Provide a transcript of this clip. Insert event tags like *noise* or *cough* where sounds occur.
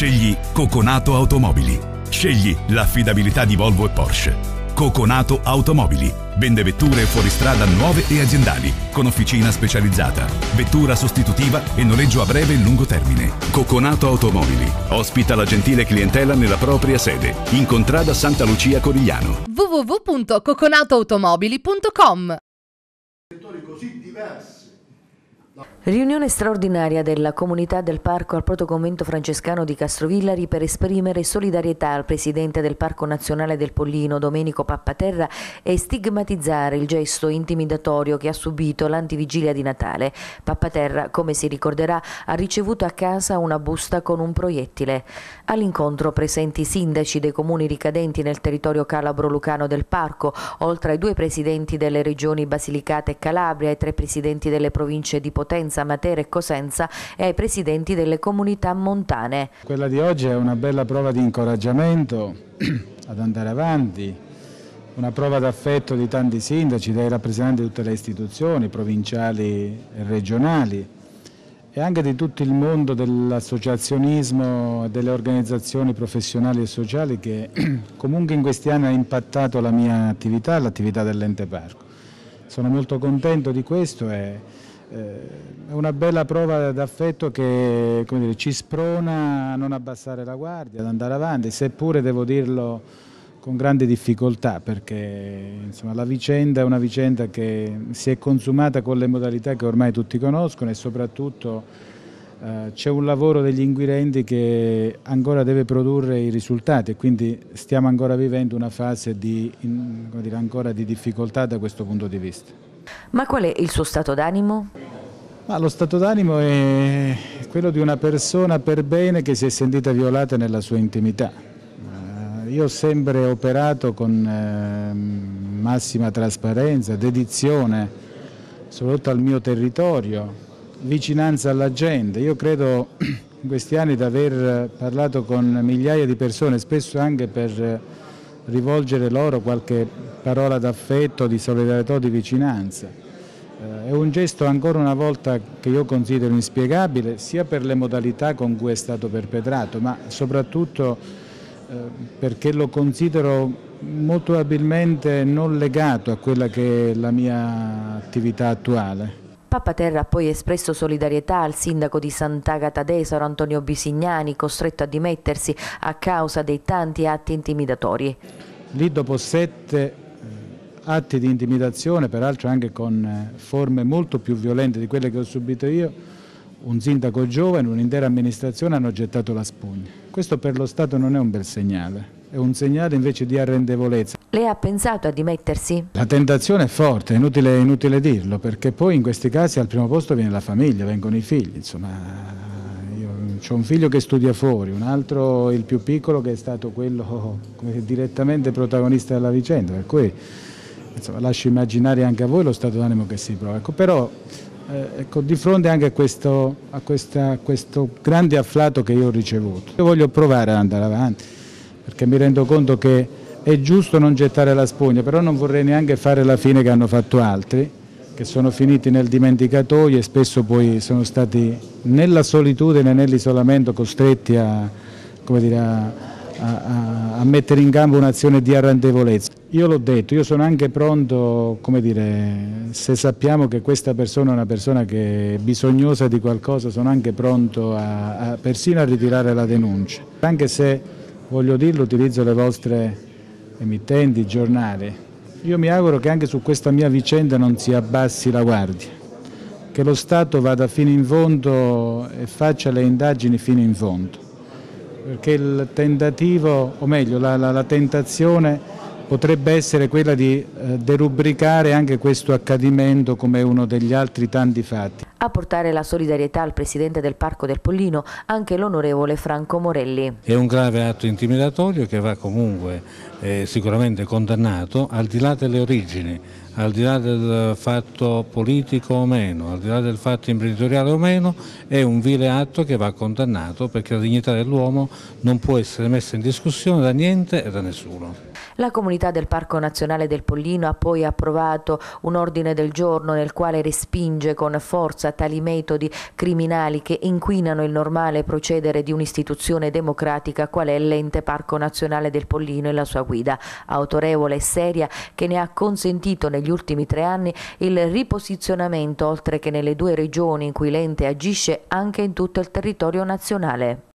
Scegli Coconato Automobili. Scegli l'affidabilità di Volvo e Porsche. Coconato Automobili. Vende vetture fuoristrada nuove e aziendali, con officina specializzata, vettura sostitutiva e noleggio a breve e lungo termine. Coconato Automobili. Ospita la gentile clientela nella propria sede, in contrada Santa Lucia Corigliano. www.coconatoautomobili.com settori così diversi. Riunione straordinaria della comunità del parco al protoconvento francescano di Castrovillari per esprimere solidarietà al presidente del Parco Nazionale del Pollino, Domenico Pappaterra, e stigmatizzare il gesto intimidatorio che ha subito l'antivigilia di Natale. Pappaterra, come si ricorderà, ha ricevuto a casa una busta con un proiettile. All'incontro presenti sindaci dei comuni ricadenti nel territorio calabro-lucano del parco, oltre ai due presidenti delle regioni Basilicata e Calabria e tre presidenti delle province di Potenza, Matera e Cosenza e ai presidenti delle comunità montane. Quella di oggi è una bella prova di incoraggiamento *clears throat* ad andare avanti, una prova d'affetto di tanti sindaci, dai rappresentanti di tutte le istituzioni provinciali e regionali e anche di tutto il mondo dell'associazionismo e delle organizzazioni professionali e sociali che *clears throat* comunque in questi anni ha impattato la mia attività l'attività dell'ente parco. Sono molto contento di questo e è una bella prova d'affetto che dire, ci sprona a non abbassare la guardia, ad andare avanti, seppure devo dirlo con grande difficoltà perché insomma, la vicenda è una vicenda che si è consumata con le modalità che ormai tutti conoscono e soprattutto eh, c'è un lavoro degli inquirenti che ancora deve produrre i risultati e quindi stiamo ancora vivendo una fase di, in, dire, di difficoltà da questo punto di vista. Ma qual è il suo stato d'animo? lo stato d'animo è quello di una persona per bene che si è sentita violata nella sua intimità. Uh, io ho sempre operato con uh, massima trasparenza, dedizione, soprattutto al mio territorio, vicinanza alla gente. Io credo *clears throat* in questi anni di aver parlato con migliaia di persone, spesso anche per rivolgere loro qualche parola d'affetto, di solidarietà, di vicinanza. Eh, è un gesto ancora una volta che io considero inspiegabile sia per le modalità con cui è stato perpetrato, ma soprattutto eh, perché lo considero molto probabilmente non legato a quella che è la mia attività attuale. Papa Terra ha poi espresso solidarietà al sindaco di Sant'Agata d'Esaro, Antonio Bisignani, costretto a dimettersi a causa dei tanti atti intimidatori. Lì dopo sette eh, atti di intimidazione, peraltro anche con eh, forme molto più violente di quelle che ho subito io, un sindaco giovane, un'intera amministrazione hanno gettato la spugna. Questo per lo Stato non è un bel segnale è un segnale invece di arrendevolezza. Lei ha pensato a dimettersi? La tentazione è forte, è inutile, inutile dirlo, perché poi in questi casi al primo posto viene la famiglia, vengono i figli, insomma, ho un figlio che studia fuori, un altro, il più piccolo, che è stato quello dire, direttamente protagonista della vicenda, per cui insomma, lascio immaginare anche a voi lo stato d'animo che si prova. Ecco, però eh, ecco, di fronte anche a questo, a, questa, a questo grande afflato che io ho ricevuto, io voglio provare ad andare avanti perché mi rendo conto che è giusto non gettare la spugna, però non vorrei neanche fare la fine che hanno fatto altri, che sono finiti nel dimenticatoio e spesso poi sono stati nella solitudine, nell'isolamento, costretti a, dire, a, a, a, mettere in campo un'azione di arrendevolezza. Io l'ho detto, io sono anche pronto, come dire, se sappiamo che questa persona è una persona che è bisognosa di qualcosa, sono anche pronto a, persino a ritirare la denuncia, anche se voglio dirlo, utilizzo le vostre emittenti, giornali. Io mi auguro che anche su questa mia vicenda non si abbassi la guardia, che lo Stato vada fino in fondo e faccia le indagini fino in fondo, perché il tentativo, o meglio la, la, la tentazione potrebbe essere quella di eh, derubricare anche questo accadimento come uno degli altri tanti fatti. A portare la solidarietà al Presidente del Parco del Pollino anche l'onorevole Franco Morelli. È un grave atto intimidatorio che va comunque eh, sicuramente condannato al di là delle origini, al di là del fatto politico o meno, al di là del fatto imprenditoriale o meno, è un vile atto che va condannato perché la dignità dell'uomo non può essere messa in discussione da niente e da nessuno. La comunità del Parco Nazionale del Pollino ha poi approvato un ordine del giorno nel quale respinge con forza tali metodi criminali che inquinano il normale procedere di un'istituzione democratica qual è l'ente Parco Nazionale del Pollino e la sua guida, autorevole e seria, che ne ha consentito negli ultimi tre anni il riposizionamento oltre che nelle due regioni in cui l'ente agisce anche in tutto il territorio nazionale.